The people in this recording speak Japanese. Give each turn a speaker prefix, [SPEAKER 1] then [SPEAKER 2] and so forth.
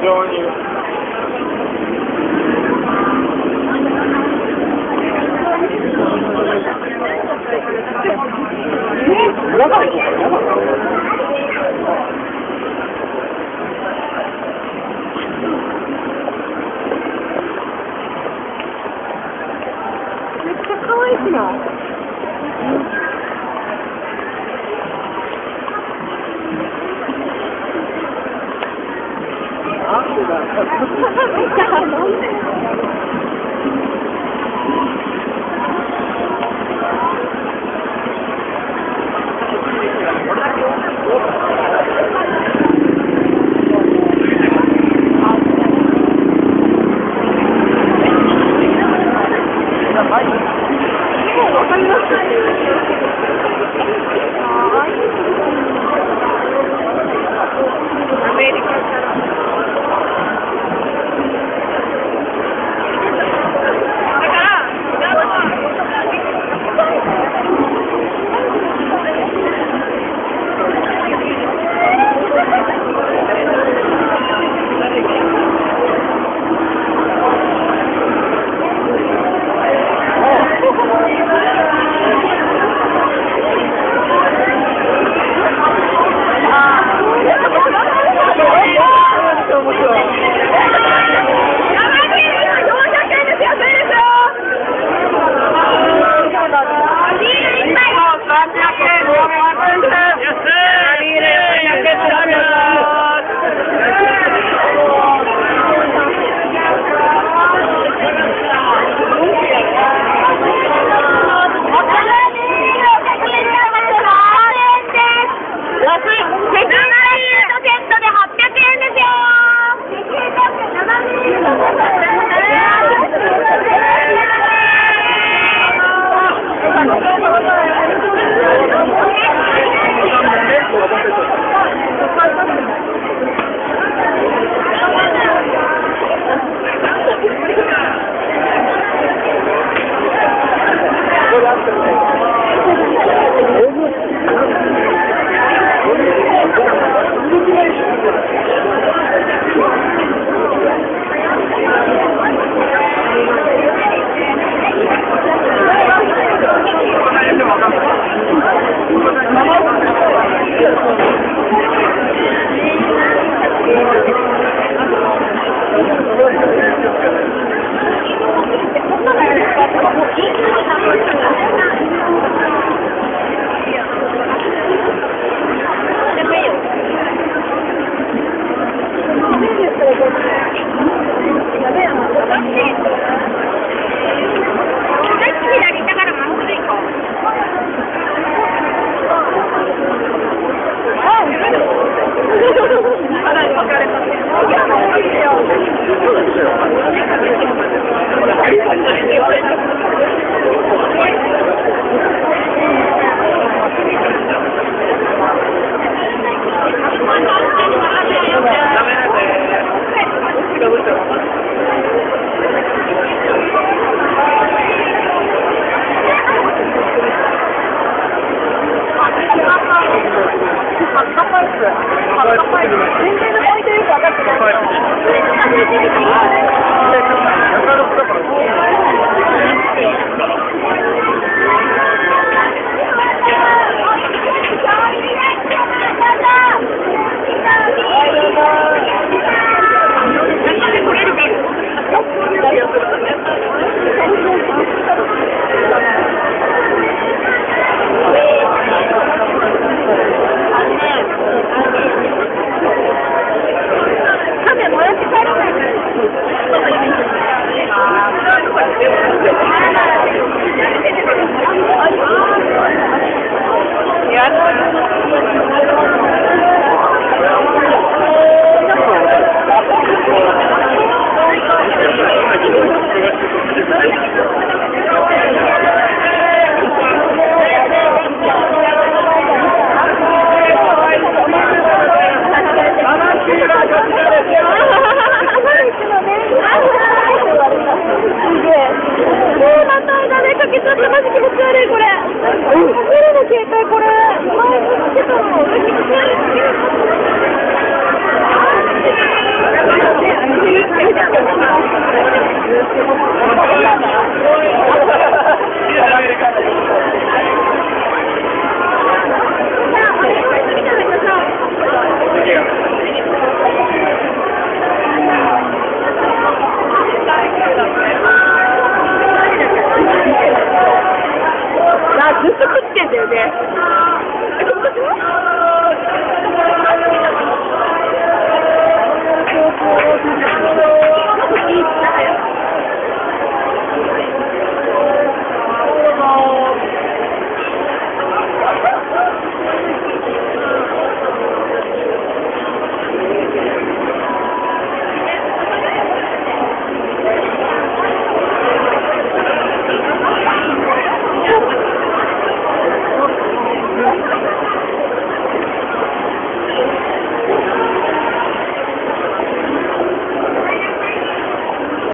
[SPEAKER 1] めっちゃかわいい？な。アメリカ。سر no, no,